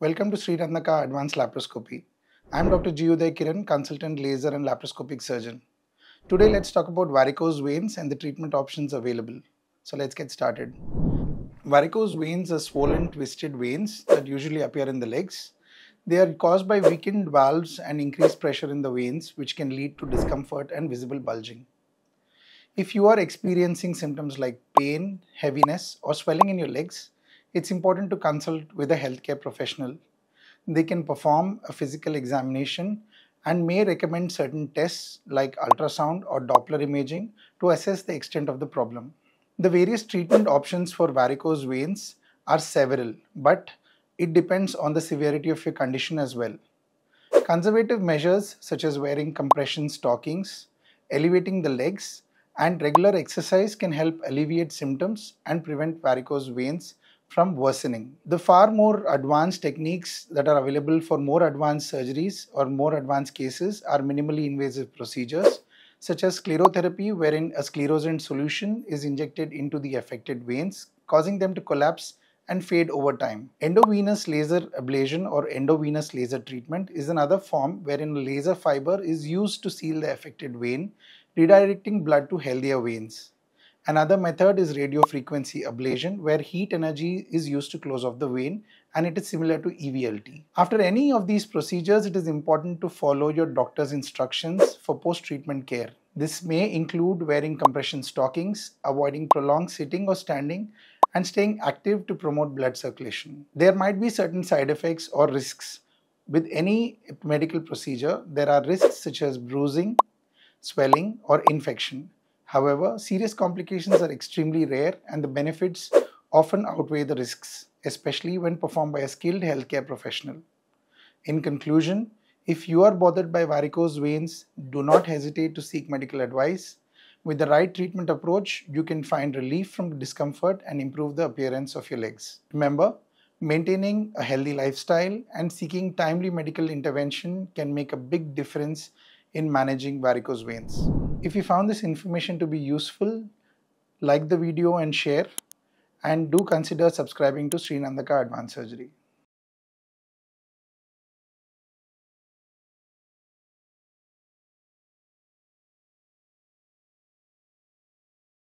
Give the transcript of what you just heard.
Welcome to Sree Nandaka Advanced Laparoscopy. I am Dr. G. Uday Kiran, consultant laser and laparoscopic surgeon. Today let's talk about varicose veins and the treatment options available. So let's get started. Varicose veins are swollen twisted veins that usually appear in the legs. They are caused by weakened valves and increased pressure in the veins which can lead to discomfort and visible bulging. If you are experiencing symptoms like pain, heaviness or swelling in your legs, it's important to consult with a healthcare professional. They can perform a physical examination and may recommend certain tests like ultrasound or Doppler imaging to assess the extent of the problem. The various treatment options for varicose veins are several, but it depends on the severity of your condition as well. Conservative measures such as wearing compression stockings, elevating the legs, and regular exercise can help alleviate symptoms and prevent varicose veins from worsening. The far more advanced techniques that are available for more advanced surgeries or more advanced cases are minimally invasive procedures such as sclerotherapy wherein a sclerosant solution is injected into the affected veins causing them to collapse and fade over time. Endovenous laser ablation or endovenous laser treatment is another form wherein laser fiber is used to seal the affected vein, redirecting blood to healthier veins. Another method is radiofrequency ablation where heat energy is used to close off the vein and it is similar to EVLT. After any of these procedures, it is important to follow your doctor's instructions for post-treatment care. This may include wearing compression stockings, avoiding prolonged sitting or standing, and staying active to promote blood circulation. There might be certain side effects or risks. With any medical procedure, there are risks such as bruising, swelling, or infection. However, serious complications are extremely rare and the benefits often outweigh the risks, especially when performed by a skilled healthcare professional. In conclusion, if you are bothered by varicose veins, do not hesitate to seek medical advice. With the right treatment approach, you can find relief from discomfort and improve the appearance of your legs. Remember, maintaining a healthy lifestyle and seeking timely medical intervention can make a big difference in managing varicose veins. If you found this information to be useful, like the video and share and do consider subscribing to Sree Nandaka Advanced Surgery.